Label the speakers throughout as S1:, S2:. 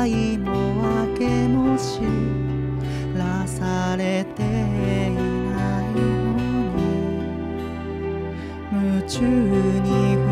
S1: 愛も明けも知らされていないのに。夢中に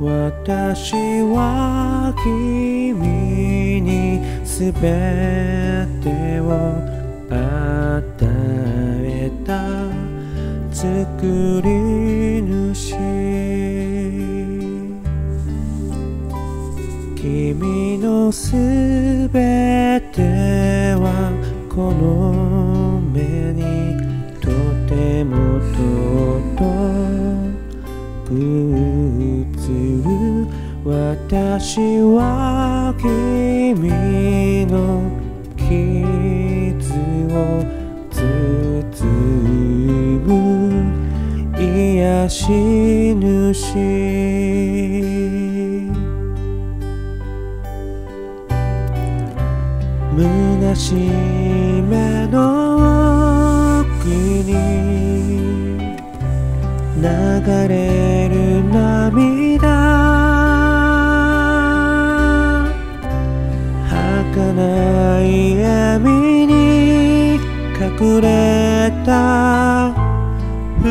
S2: 私は君にすべてを与えた作り主。君のすべてはこの目にとても尊く映る私は君の傷を包む癒し主虚しめの奥に流れる涙。儚い闇に隠れた深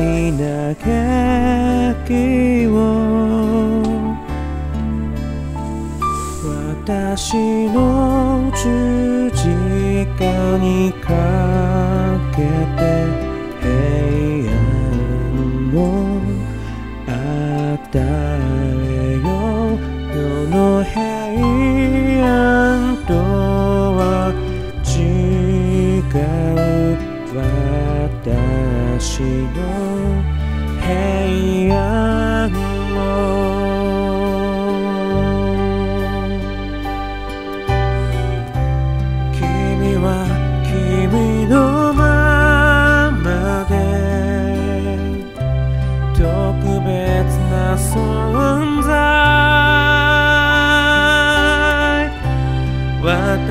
S2: い嘆きを。私の十字架にかけて。誰よ世の平安とは違う私の平安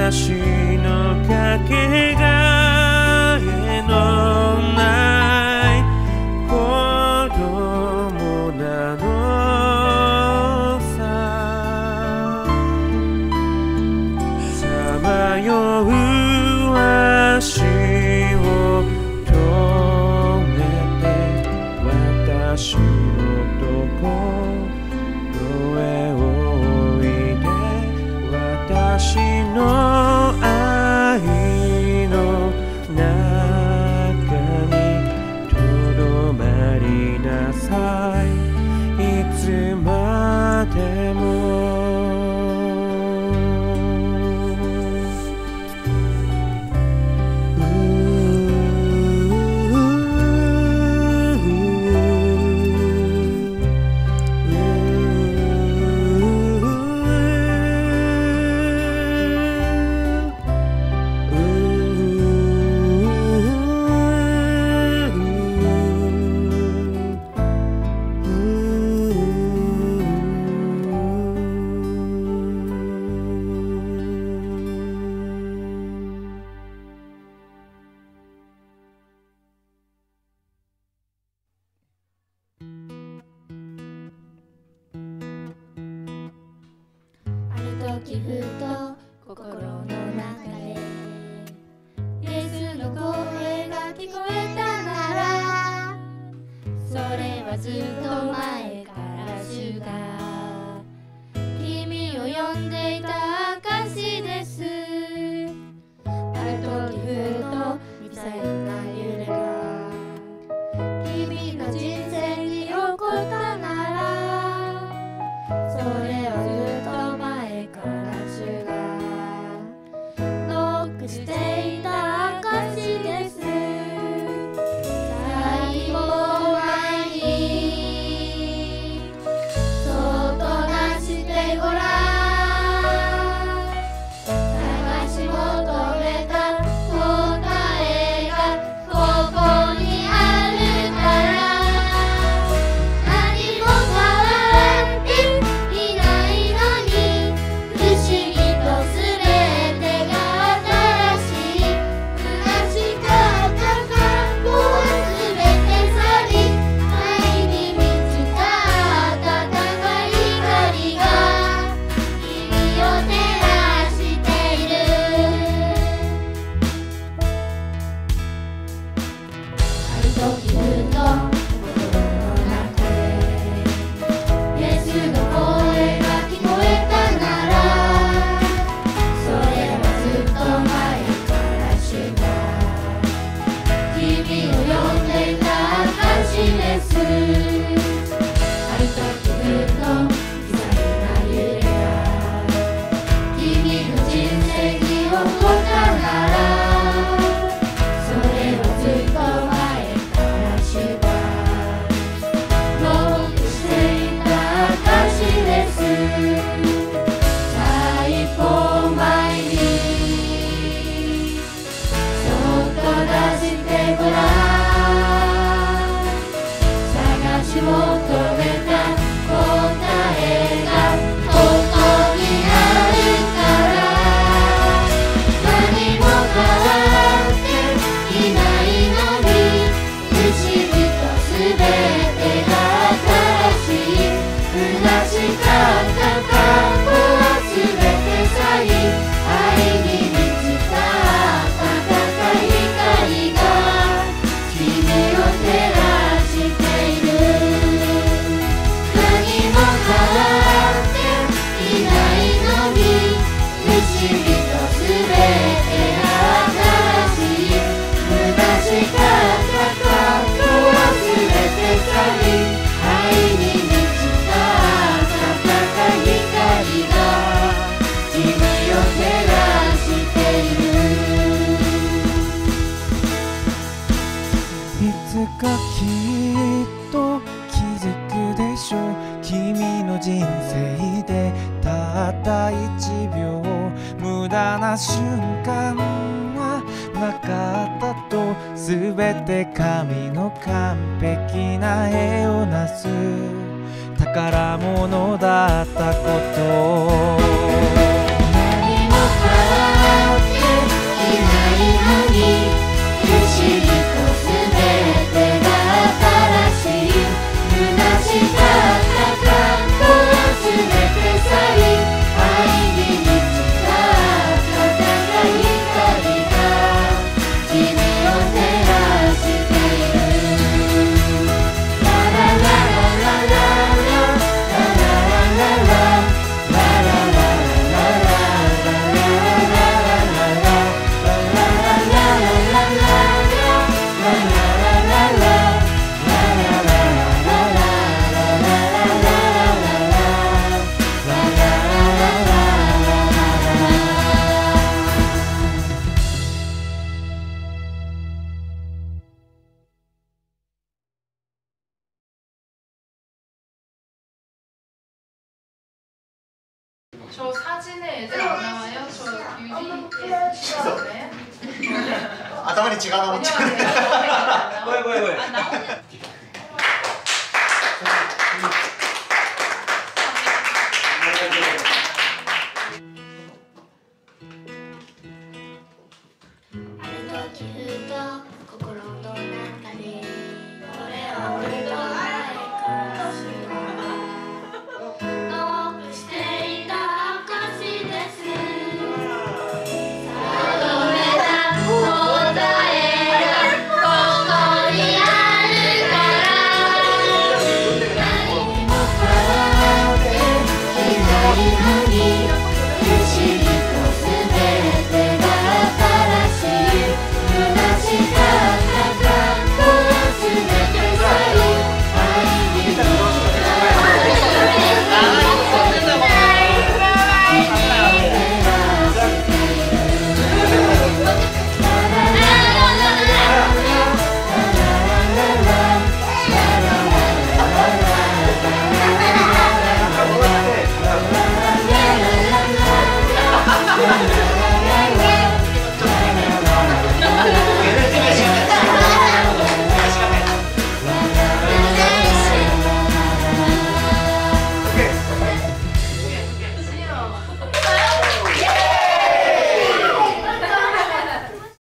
S2: 私のかけがえのない子供なの
S3: ささまよう足を止めて私前から主が君を呼んでいたか
S1: きっと気づくでしょう君の人生でたった1秒無駄な瞬間はなかったと全て神の完璧な絵をなす宝物だったこと
S4: 저 사진에 애들 안 나와요? 저 뮤직
S5: 예스잖아요. 다만이 지가
S2: 나오고 뭐야
S4: 뭐야 뭐야. 나오는
S3: Thank you. Мария.